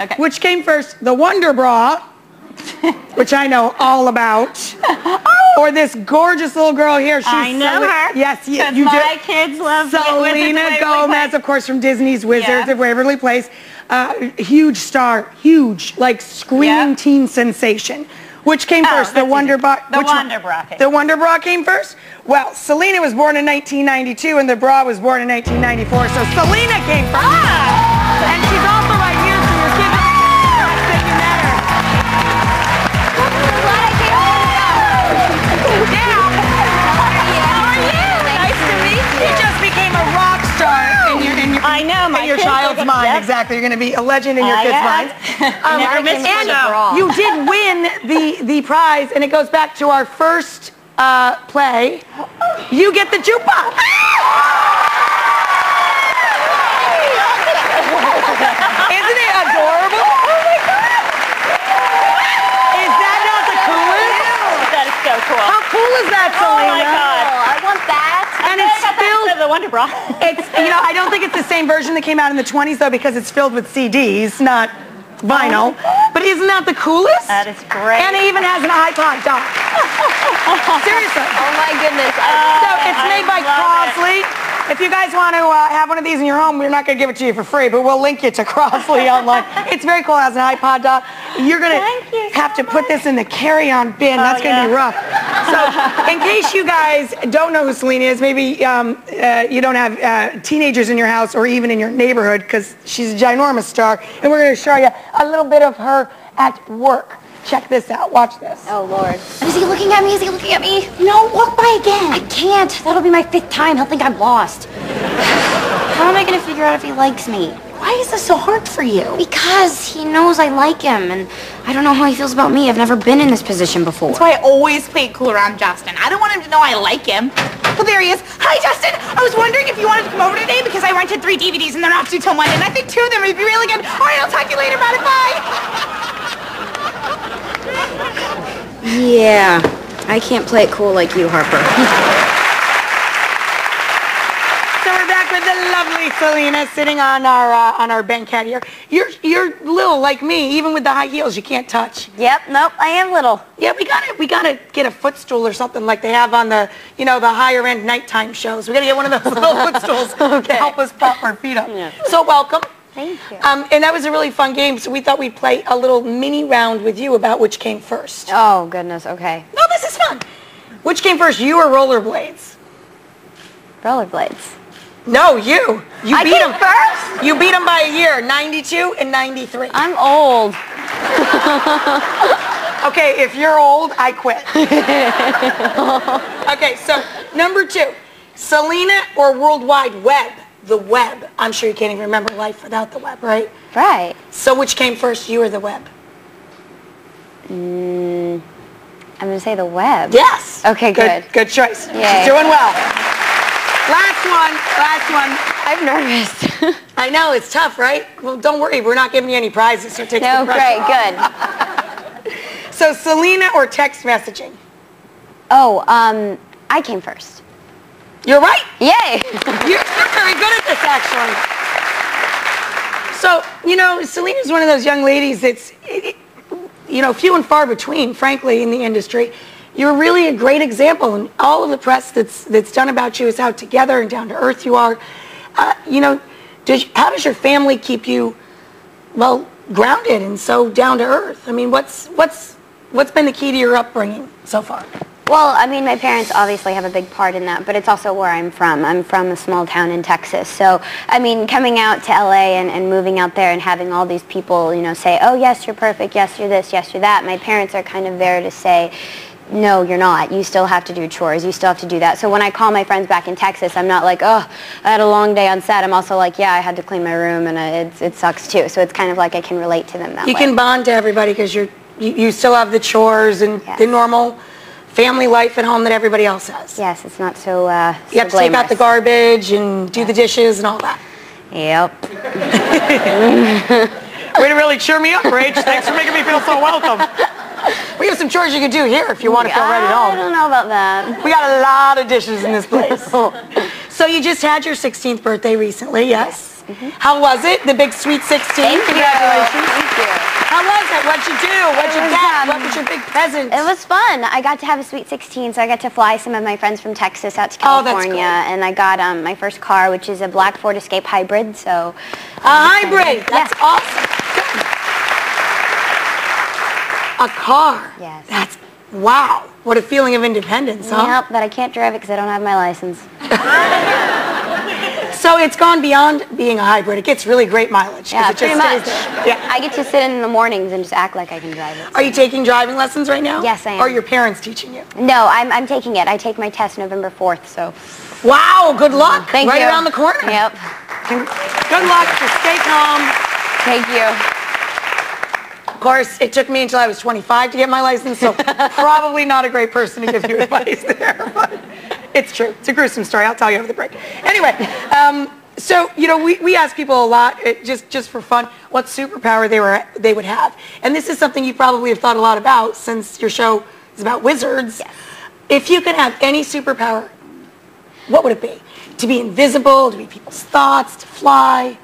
Okay. Which came first, the Wonder Bra, which I know all about, or this gorgeous little girl here? She's I know Sel- her. Yes, you, you my do. kids love Selena Gomez, of course, from Disney's Wizards Yeah. of Waverly Place. Uh, huge star, huge, like screaming Yeah. teen sensation. Which came Oh, first, the Wonder. Bra? The? Wonder Bra came The Wonder Bra came first? Well, Selena was born in 1992 and the bra was born in 1994, so Selena came first. Ah! Kids are child's gonna- mind. Yep. Exactly. You're going to be a legend in your I kids' am. minds. Um, Never miss a and you did win the, the prize, and it goes back to our first uh, play. You get the jukebox. Isn't it adorable? Is that not the coolest? That is so cool. How cool is that, Oh Selena? my God. I want that. The Wonder Bra. It's, you know, I don't think it's the same version that came out in the 20s, though, because it's filled with CDs, not vinyl. But isn't that the coolest? That is great. And it even has an iPod dock. Seriously. Oh my goodness. So it's I made by love it. If you guys want to uh, have one of these in your home, we're not going to give it to you for free, but we'll link you to Crosley online. It's very cool. It has an iPod dock. You're going Thank you to have so to put this in the carry-on bin. That's going to be rough. So in case you guys don't know who Selena is, maybe um, uh, you don't have uh, teenagers in your house or even in your neighborhood because she's a ginormous star. And we're going to show you a little bit of her at work. Check this out. Watch this. Oh Lord. Is he looking at me? Is he looking at me? No, walk by again. I can't. That'll be my fifth time. He'll think I'm lost. How am I gonna figure out if he likes me? Why is this so hard for you? Because he knows I like him, and I don't know how he feels about me. I've never been in this position before. That's why I always play it cool around Justin. I don't want him to know I like him. But there he is. Hi, Justin. I was wondering if you wanted to come over today because I rented three DVDs and they're not due till Monday. And I think two of them would be really good. All right, I'll talk to you later about it. Bye. Yeah, I can't play it cool like you, Harper. So we're back with Selena sitting on our uh, on our banquette here. You're you're little like me, even with the high heels you can't touch. yep, nope, I am little. Yeah, we gotta we gotta get a footstool or something like they have on the you know the higher end nighttime shows. We gotta get one of those little footstools to help us prop our feet up. Yeah. So welcome. Thank you. Um, and that was a really fun game. So we thought we'd play a little mini round with you about which came first. Oh, goodness, okay. No, this is fun. Which came first, you or rollerblades? Rollerblades. No, you. You I beat him first? You beat him by a year, 92 and 93. I'm old. Okay, if you're old, I quit. okay, so number two, Selena or World Wide Web? The web. I'm sure you can't even remember life without the web, right? Right. So which came first, you or the web? Mm, I'm gonna say the web. Yes. Okay, good. Good choice. Yay. She's doing well. Last one, last one. I'm nervous. I know, it's tough, right? Well, don't worry, we're not giving you any prizes, so take no, the pressure great, good. So Selena or text messaging? Oh, um, I came first. You're right. Yay! You're, you're very good at this, actually. So, you know, Selena's one of those young ladies that's, you know, few and far between, frankly, in the industry. You're really a great example, and all of the press that's that's done about you is how together and down to earth you are. Uh, you know, does, how does your family keep you, well, grounded and so down to earth? I mean, what's what's what's been the key to your upbringing so far? Well, I mean, my parents obviously have a big part in that, but it's also where I'm from. I'm from a small town in Texas. So, I mean, coming out to LA and, and moving out there and having all these people, you know, say, oh, yes, you're perfect, yes, you're this, yes, you're that. My parents are kind of there to say, no, you're not. You still have to do chores. You still have to do that. So when I call my friends back in Texas, I'm not like, oh, I had a long day on set. I'm also like, yeah, I had to clean my room and uh, it, it sucks too. So it's kind of like I can relate to them that You way. can bond to everybody because you're you, you still have the chores and Yes. the normal family life at home that everybody else has. Yes, it's not so, uh, so You have to take out the garbage and do the dishes and all that. Yep. Way to really cheer me up, Rach. Thanks for making me feel so welcome. We have some chores you can do here if you want to feel right at home. I don't know about that. We got a lot of dishes in this place. so you just had your 16th birthday recently, yes? How was it? The big sweet 16? Thank you. How was it? What'd you do? What'd you get? um, what was your big present? It was fun. I got to have a sweet 16, so I got to fly some of my friends from Texas out to Oh, California, cool. and I got um, my first car, which is a black Ford Escape hybrid. So A hybrid. That's Yeah. awesome. A car. Yes. That's wow. What a feeling of independence, huh? Yep, but I can't drive it because I don't have my license. So it's gone beyond being a hybrid. It gets really great mileage. Yeah, it just pretty much. Yeah. I get to sit in the mornings and just act like I can drive it. Are you taking driving lessons right now? Yes, I am. Or are your parents teaching you? No, I'm, I'm taking it. I take my test November 4th, so Wow, good luck. thank right you. around the corner. Yep. Good luck. Just stay calm. Thank you. Of course, it took me until I was 25 to get my license, so probably not a great person to give you advice there, but it's true. It's a gruesome story. I'll tell you over the break. Anyway, um, so you know, we, we ask people a lot, it, just just for fun, what superpower they were they would have, and this is something you probably have thought a lot about since your show is about wizards. Yes. If you could have any superpower, what would it be? To be invisible, to be people's thoughts, to fly.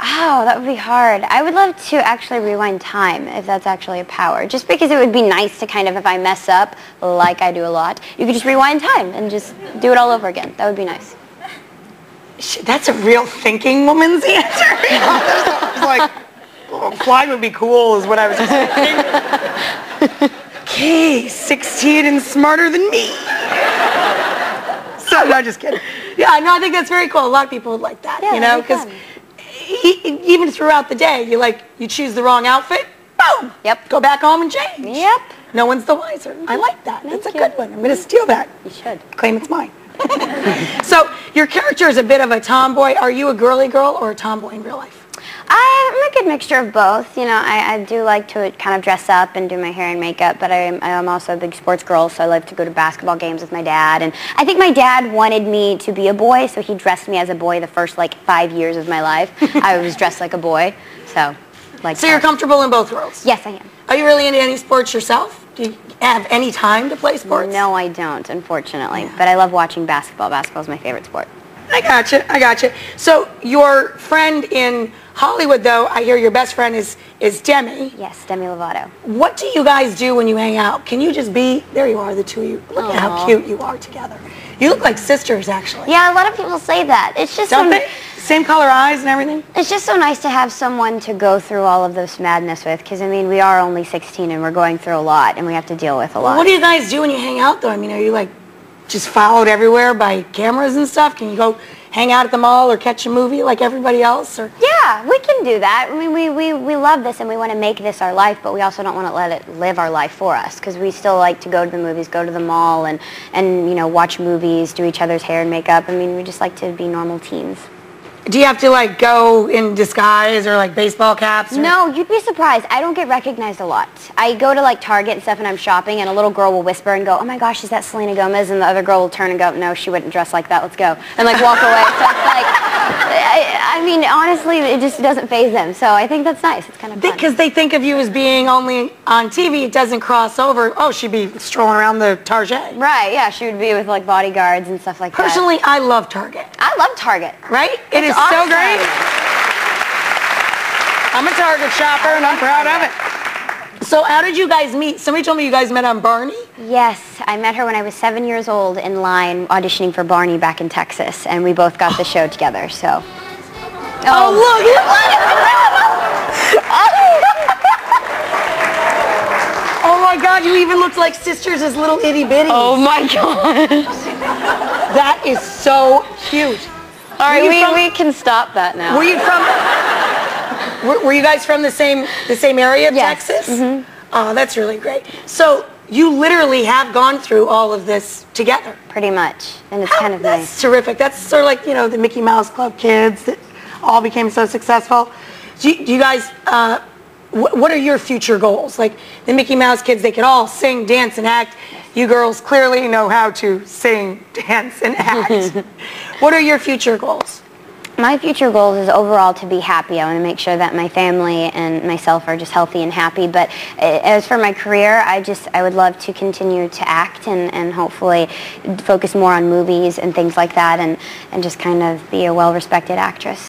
Oh, that would be hard. I would love to actually rewind time if that's actually a power. Just because it would be nice to kind of, if I mess up, like I do a lot, you could just rewind time and just do it all over again. That would be nice. That's a real thinking woman's answer. I was like, oh, flying would be cool is what I was thinking. Okay, 16 and smarter than me. So, no, just kidding. Yeah, no, I think that's very cool. A lot of people would like that, Yeah, you know, because fun. even throughout the day, you like, you choose the wrong outfit, boom. Yep. Go back home and change. Yep. No one's the wiser. I mm-hmm. like that. That's a you. good one. I'm going to steal that. You should. Claim it's mine. so, your character is a bit of a tomboy. Are you a girly girl or a tomboy in real life? I'm a good mixture of both. You know, I, I do like to kind of dress up and do my hair and makeup, but I'm, I'm also a big sports girl, so I like to go to basketball games with my dad. And I think my dad wanted me to be a boy, so he dressed me as a boy the first like five years of my life. I was dressed like a boy, so like. So you're comfortable in both worlds? Yes, I am. Are you really into any sports yourself? Do you have any time to play sports? No, I don't, unfortunately. But I love watching basketball. Basketball is my favorite sport. I gotcha, I gotcha. So your friend in Hollywood, though, I hear your best friend is, is Demi. Yes, Demi Lovato. What do you guys do when you hang out? Can you just be, there you are, the two of you. Look at how cute you are together. You look like sisters, actually. Yeah, a lot of people say that. It's just Don't so, they? Same color eyes and everything? It's just so nice to have someone to go through all of this madness with, because I mean, we are only 16 and we're going through a lot, and we have to deal with a lot. What do you guys do when you hang out, though? I mean, are you like just followed everywhere by cameras and stuff? Can you go hang out at the mall or catch a movie like everybody else? Or Yeah, we can do that. I mean, we, we, we love this and we want to make this our life, but we also don't want to let it live our life for us because we still like to go to the movies, go to the mall, and, and you know, watch movies, do each other's hair and makeup. I mean, we just like to be normal teens. Do you have to like go in disguise or like baseball caps? Or? No, you'd be surprised. I don't get recognized a lot. I go to like Target and stuff and I'm shopping and a little girl will whisper and go, oh my gosh, is that Selena Gomez? And the other girl will turn and go, no, she wouldn't dress like that. Let's go. And like walk away. So it's like, I, I mean, honestly, it just doesn't phase them. So I think that's nice. It's kind of. Because they think of you as being only on TV, it doesn't cross over. Oh, she'd be strolling around the Target. Right, yeah, she would be with like bodyguards and stuff like that. Personally, I love Target. I love Target. Right? It It's is so great. I'm a Target shopper and I'm proud of it. So how did you guys meet? Somebody told me you guys met on Barney. Yes, I met her when I was seven years old in line auditioning for Barney back in Texas, and we both got the show together. So. Oh, oh, look! oh my God! You even looked like sisters as little itty bitties. Oh my god! that is so cute. All right, we, from- we can stop that now. Were you from? Were, were you guys from the same the same area of Yes. Texas? Mm-hmm. Oh, that's really great. So you literally have gone through all of this together. Pretty much, and it's kind of that's nice. terrific. That's sort of like you know the Mickey Mouse Club kids that all became so successful. Do you, do you guys? Uh, wh- what are your future goals? Like the Mickey Mouse kids, they could all sing, dance, and act. You girls clearly know how to sing, dance, and act. what are your future goals? My future goals is overall to be happy. I want to make sure that my family and myself are just healthy and happy. But uh, as for my career, I just I would love to continue to act and, and hopefully focus more on movies and things like that, and and just kind of be a well-respected actress.